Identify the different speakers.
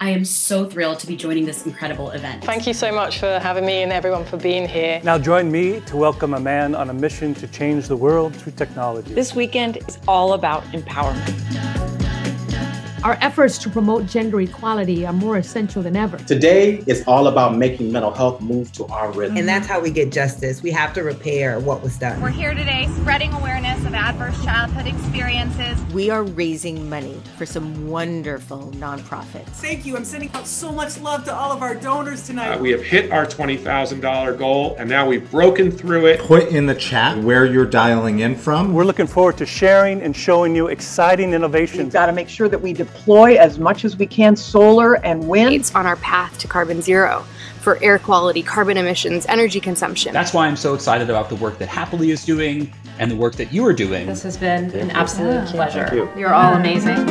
Speaker 1: I am so thrilled to be joining this incredible event.
Speaker 2: Thank you so much for having me and everyone for being here.
Speaker 3: Now join me to welcome a man on a mission to change the world through technology.
Speaker 4: This weekend is all about empowerment.
Speaker 5: Our efforts to promote gender equality are more essential than ever.
Speaker 6: Today is all about making mental health move to our rhythm.
Speaker 7: And that's how we get justice. We have to repair what was done.
Speaker 8: We're here today spreading awareness of adverse childhood experiences.
Speaker 9: We are raising money for some wonderful nonprofits.
Speaker 10: Thank you. I'm sending out so much love to all of our donors tonight.
Speaker 11: Uh, we have hit our $20,000 goal and now we've broken through it.
Speaker 12: Put in the chat where you're dialing in from.
Speaker 3: We're looking forward to sharing and showing you exciting innovations.
Speaker 4: We've got to make sure that we deploy as much as we can solar and wind.
Speaker 13: It's on our path to carbon zero for air quality, carbon emissions, energy consumption.
Speaker 14: That's why I'm so excited about the work that Happily is doing and the work that you are doing.
Speaker 15: This has been an absolute pleasure. You. You're all amazing.